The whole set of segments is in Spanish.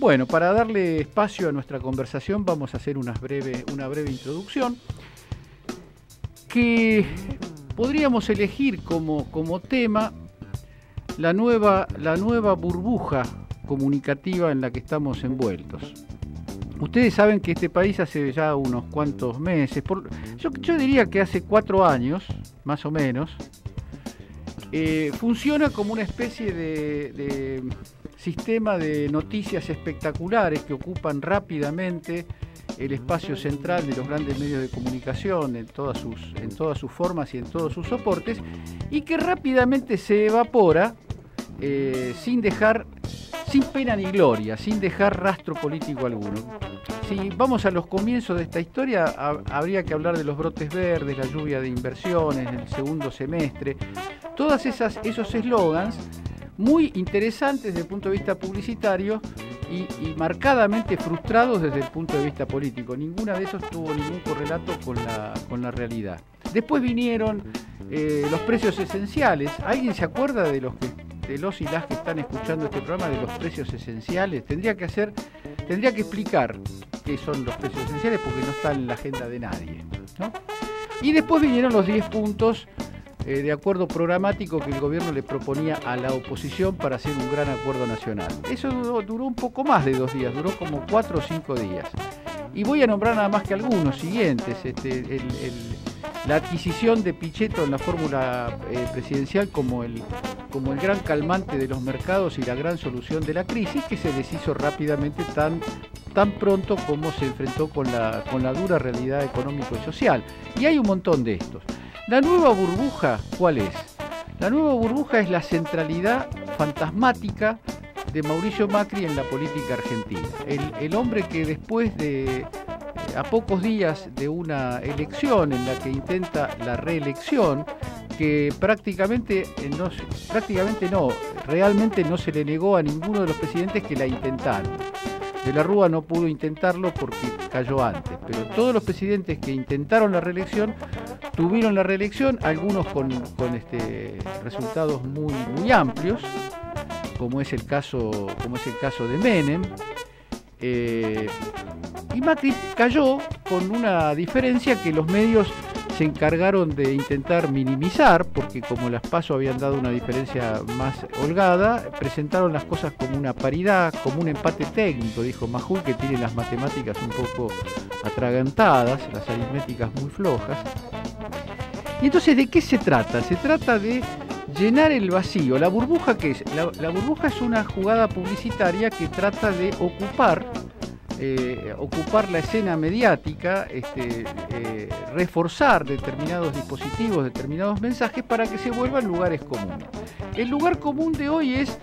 Bueno, para darle espacio a nuestra conversación vamos a hacer una breve, una breve introducción que podríamos elegir como, como tema la nueva, la nueva burbuja comunicativa en la que estamos envueltos. Ustedes saben que este país hace ya unos cuantos meses, yo, diría que hace cuatro años, más o menos, eh, funciona como una especie de, sistema de noticias espectaculares que ocupan rápidamente el espacio central de los grandes medios de comunicación en todas sus, en todas sus formas y en todos sus soportes y que rápidamente se evapora eh, sin dejar, sin pena ni gloria, sin dejar rastro político alguno. Si vamos a los comienzos de esta historia, habría que hablar de los brotes verdes, la lluvia de inversiones, el segundo semestre, todas esas esos eslogans muy interesantes desde el punto de vista publicitario y, marcadamente frustrados desde el punto de vista político. Ninguna de esos tuvo ningún correlato con la, con la realidad. Después vinieron eh, los precios esenciales. ¿Alguien se acuerda de los de los y las que están escuchando este programa de los precios esenciales, tendría que hacer, tendría que explicar qué son los precios esenciales porque no está en la agenda de nadie. Y después vinieron los 10 puntos eh, de acuerdo programático que el gobierno le proponía a la oposición para hacer un gran acuerdo nacional. Eso duró, un poco más de dos días, duró como cuatro o cinco días. Y voy a nombrar nada más que algunos siguientes. Este, la adquisición de Pichetto en la fórmula eh, presidencial como el como el gran calmante de los mercados y la gran solución de la crisis que se deshizo rápidamente tan, tan pronto como se enfrentó con la, con la dura realidad económico y social. Y hay un montón de estos. La nueva burbuja, ¿cuál es? La nueva burbuja es la centralidad fantasmática de Mauricio Macri en la política argentina. El, hombre que después de a pocos días de una elección en la que intenta la reelección, que prácticamente no, prácticamente no, realmente no se le negó a ninguno de los presidentes que la intentaron. De la Rúa no pudo intentarlo porque cayó antes, pero todos los presidentes que intentaron la reelección tuvieron la reelección, algunos con, este, resultados muy, muy amplios, como es el caso, como es el caso de Menem. Eh, y Macri cayó con una diferencia que los medios se encargaron de intentar minimizar, porque como las PASO habían dado una diferencia más holgada, presentaron las cosas como una paridad, como un empate técnico, dijo Majul, que tiene las matemáticas un poco atragantadas, las aritméticas muy flojas. Y entonces, ¿de qué se trata? Se trata de llenar el vacío. ¿La burbuja qué es? La, la burbuja es una jugada publicitaria que trata de ocupar eh, ocupar la escena mediática, este, eh, reforzar determinados dispositivos, determinados mensajes para que se vuelvan lugares comunes. El lugar común de hoy es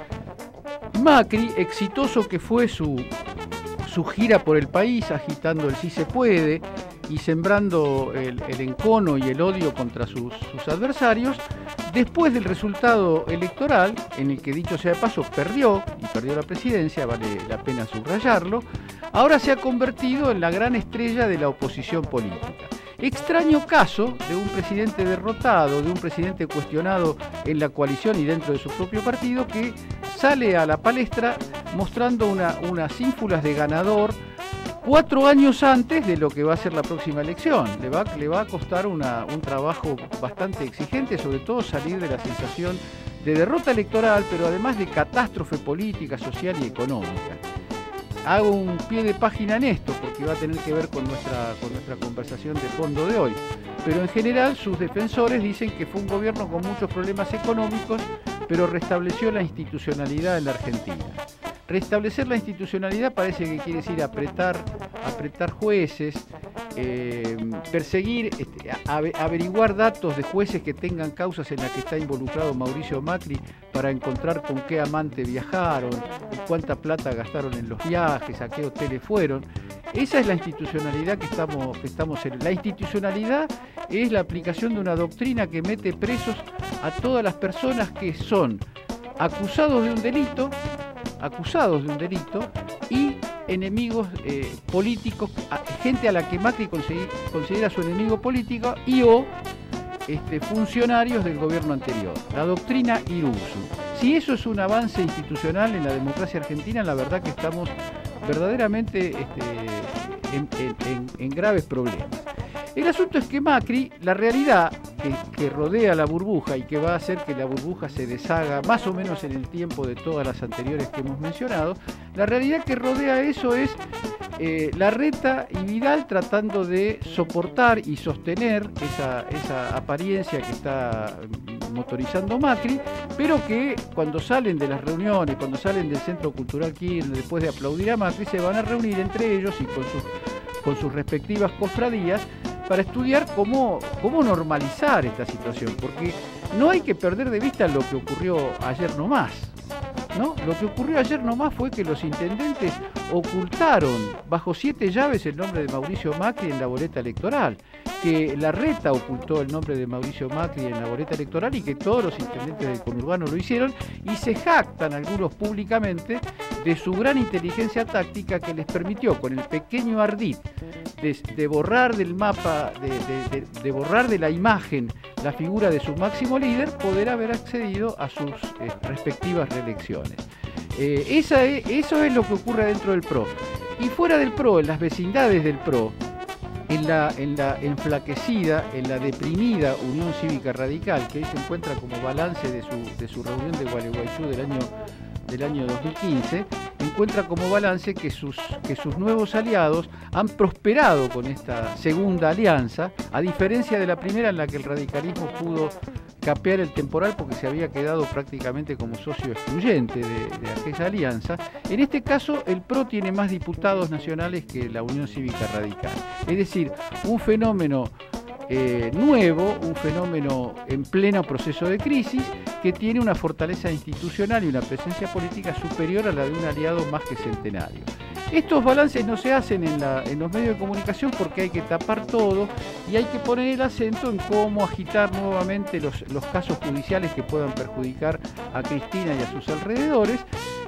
Macri, exitoso que fue su, su gira por el país, agitando el sí se puede y sembrando el, encono y el odio contra sus, sus adversarios, después del resultado electoral, en el que dicho sea de paso perdió, y perdió la presidencia, vale la pena subrayarlo, ahora se ha convertido en la gran estrella de la oposición política. Extraño caso de un presidente derrotado, de un presidente cuestionado en la coalición y dentro de su propio partido, que sale a la palestra mostrando unas ínfulas de ganador cuatro años antes de lo que va a ser la próxima elección. Le va, a costar un trabajo bastante exigente, sobre todo salir de la sensación de derrota electoral, pero además de catástrofe política, social y económica hago un pie de página en esto porque va a tener que ver con nuestra conversación de fondo de hoy. Pero en general sus defensores dicen que fue un gobierno con muchos problemas económicos, pero restableció la institucionalidad en la Argentina. Restablecer la institucionalidad parece que quiere decir apretar, apretar jueces, eh, perseguir, este, averiguar datos de jueces que tengan causas en las que está involucrado Mauricio Macri para encontrar con qué amante viajaron, cuánta plata gastaron en los viajes, a qué hoteles fueron. Esa es la institucionalidad que estamos, que estamos en. La institucionalidad es la aplicación de una doctrina que mete presos a todas las personas que son acusados de un delito, acusados de un delito y enemigos eh, políticos, gente a la que Macri considera su enemigo político y o este, funcionarios del gobierno anterior. La doctrina Iruzu. Si eso es un avance institucional en la democracia argentina, la verdad que estamos verdaderamente este, en graves problemas. El asunto es que Macri, la realidad que, rodea la burbuja y que va a hacer que la burbuja se deshaga más o menos en el tiempo de todas las anteriores que hemos mencionado, la realidad que rodea eso es eh, la reta y Vidal tratando de soportar y sostener esa, esa apariencia que está motorizando Macri, pero que cuando salen de las reuniones, cuando salen del Centro Cultural Kirchner, después de aplaudir a Macri, se van a reunir entre ellos y con sus, con sus respectivas cofradías para estudiar cómo, cómo normalizar esta situación, porque no hay que perder de vista lo que ocurrió ayer nomás. ¿no? Lo que ocurrió ayer nomás fue que los intendentes ocultaron bajo siete llaves el nombre de Mauricio Macri en la boleta electoral, que la reta ocultó el nombre de Mauricio Macri en la boleta electoral y que todos los intendentes del conurbano lo hicieron y se jactan algunos públicamente de su gran inteligencia táctica que les permitió con el pequeño ardid de, borrar del mapa, de, borrar de la imagen la figura de su máximo líder, poder haber accedido a sus eh, respectivas reelecciones. Eh, esa eso es lo que ocurre dentro del PRO. Y fuera del PRO, en las vecindades del PRO, en la, en la enflaquecida, en la deprimida Unión Cívica Radical, que hoy se encuentra como balance de su, de su reunión de Gualeguaychú del año del año 2015, encuentra como balance que sus, que sus nuevos aliados han prosperado con esta segunda alianza, a diferencia de la primera en la que el radicalismo pudo capear el temporal porque se había quedado prácticamente como socio excluyente de, de, aquella alianza. En este caso, el PRO tiene más diputados nacionales que la Unión Cívica Radical. Es decir, un fenómeno eh, nuevo, un fenómeno en pleno proceso de crisis que tiene una fortaleza institucional y una presencia política superior a la de un aliado más que centenario. Estos balances no se hacen en, los medios de comunicación porque hay que tapar todo y hay que poner el acento en cómo agitar nuevamente los, casos judiciales que puedan perjudicar a Cristina y a sus alrededores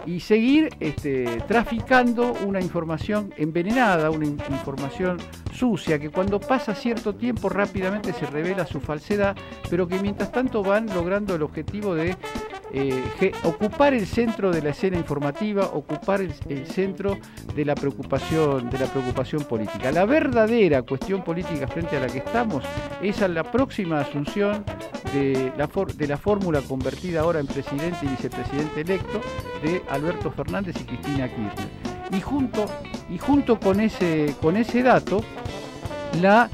y seguir este, traficando una información envenenada, una información sucia, que cuando pasa cierto tiempo rápidamente se revela su falsedad, pero que mientras tanto van logrando el objetivo de eh, ocupar el centro de la escena informativa, ocupar el, centro de la preocupación, de la preocupación política. La verdadera cuestión política frente a la que estamos es la próxima asunción de la, de la fórmula convertida ahora en presidente y vicepresidente electo de Alberto Fernández y Cristina Kirchner. Y junto, y junto con, ese, con ese dato, la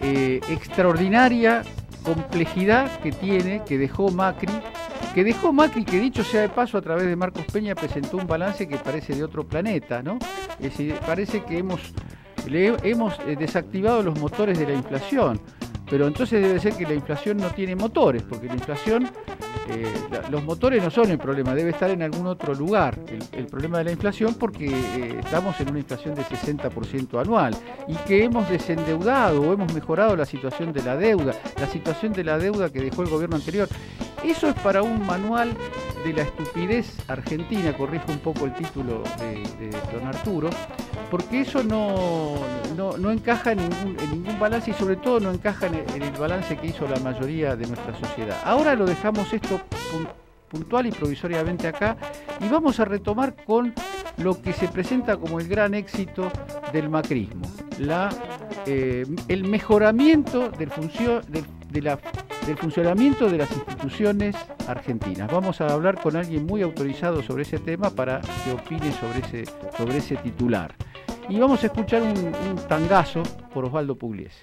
eh, extraordinaria complejidad que tiene, que dejó Macri que dejó Macri, que dicho sea de paso, a través de Marcos Peña presentó un balance que parece de otro planeta, ¿no? Es decir, parece que hemos, hemos eh, desactivado los motores de la inflación, pero entonces debe ser que la inflación no tiene motores, porque la inflación, eh, los motores no son el problema, debe estar en algún otro lugar el, problema de la inflación porque eh, estamos en una inflación de 60% anual y que hemos desendeudado o hemos mejorado la situación de la deuda, la situación de la deuda que dejó el gobierno anterior eso es para un manual de la estupidez argentina, corrijo un poco el título de, don Arturo, porque eso no, no, encaja en ningún, balance y sobre todo no encaja en el, balance que hizo la mayoría de nuestra sociedad. Ahora lo dejamos esto puntual y provisoriamente acá y vamos a retomar con lo que se presenta como el gran éxito del macrismo, la, eh, el mejoramiento del, función, de la del funcionamiento de las instituciones argentinas. Vamos a hablar con alguien muy autorizado sobre ese tema para que opine sobre ese, sobre ese titular. Y vamos a escuchar un, un tangazo por Osvaldo Pugliese.